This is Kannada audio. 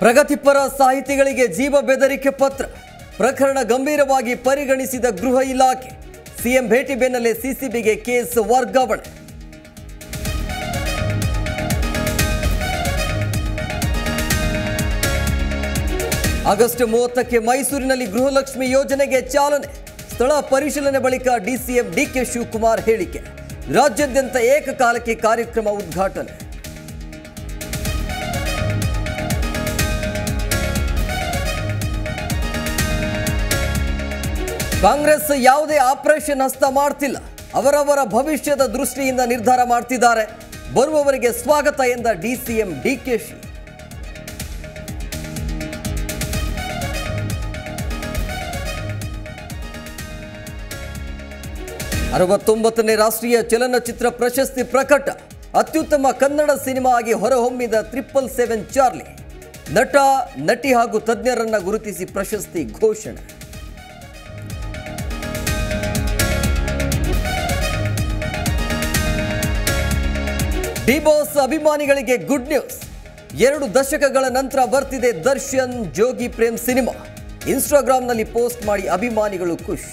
ಪ್ರಗತಿಪರ ಸಾಹಿತಿಗಳಿಗೆ ಜೀವ ಬೆದರಿಕೆ ಪತ್ರ ಪ್ರಕರಣ ಗಂಭೀರವಾಗಿ ಪರಿಗಣಿಸಿದ ಗೃಹ ಇಲಾಖೆ ಸಿಎಂ ಭೇಟಿ ಬೆನ್ನಲ್ಲೇ ಸಿಸಿಬಿಗೆ ಕೇಸ್ ವರ್ಗಾವಣೆ ಆಗಸ್ಟ್ ಮೂವತ್ತಕ್ಕೆ ಮೈಸೂರಿನಲ್ಲಿ ಗೃಹಲಕ್ಷ್ಮಿ ಯೋಜನೆಗೆ ಚಾಲನೆ ಸ್ಥಳ ಪರಿಶೀಲನೆ ಬಳಿಕ ಡಿಸಿಎಂ ಡಿಕೆ ಶಿವಕುಮಾರ್ ಹೇಳಿಕೆ ರಾಜ್ಯಾದ್ಯಂತ ಏಕಕಾಲಕ್ಕೆ ಕಾರ್ಯಕ್ರಮ ಉದ್ಘಾಟನೆ ಕಾಂಗ್ರೆಸ್ ಯಾವುದೇ ಆಪರೇಷನ್ ಹಸ್ತ ಮಾಡ್ತಿಲ್ಲ. ಅವರವರ ಭವಿಷ್ಯದ ದೃಷ್ಟಿಯಿಂದ ನಿರ್ಧಾರ ಮಾಡ್ತಿದ್ದಾರೆ. ಬರುವವರಿಗೆ ಸ್ವಾಗತ ಎಂದ ಡಿಸಿಎಂ ಡಿಕೆಶಿ ಅರವತ್ತೊಂಬತ್ತನೇ ರಾಷ್ಟ್ರೀಯ ಚಲನಚಿತ್ರ ಪ್ರಶಸ್ತಿ ಪ್ರಕಟ. ಅತ್ಯುತ್ತಮ ಕನ್ನಡ ಸಿನಿಮಾ ಆಗಿ ಹೊರಹೊಮ್ಮಿದ ತ್ರಿಪಲ್ ಸೆವೆನ್ ಚಾರ್ಲಿ. ನಟ, ನಟಿ ಹಾಗೂ ತಜ್ಞರನ್ನ ಗುರುತಿಸಿ ಪ್ರಶಸ್ತಿ ಘೋಷಣೆ. ಡಿ ಬಾಸ್ ಅಭಿಮಾನಿಗಳಿಗೆ ಗುಡ್ ನ್ಯೂಸ್. ಎರಡು ದಶಕಗಳ ನಂತರ ಬರ್ತಿದೆ ದರ್ಶನ್ ಜೋಗಿ ಪ್ರೇಮ್ ಸಿನಿಮಾ. ಇನ್ಸ್ಟಾಗ್ರಾಂನಲ್ಲಿ ಪೋಸ್ಟ್ ಮಾಡಿ ಅಭಿಮಾನಿಗಳು ಖುಷ್.